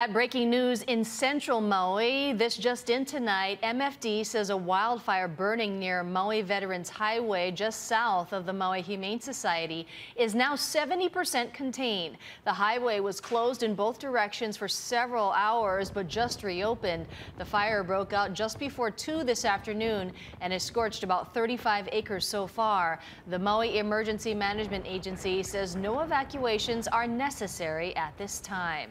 At breaking news in central Maui, this just in tonight, MFD says a wildfire burning near Maui Veterans Highway just south of the Maui Humane Society is now 70% contained. The highway was closed in both directions for several hours but just reopened. The fire broke out just before 2 this afternoon and has scorched about 35 acres so far. The Maui Emergency Management Agency says no evacuations are necessary at this time.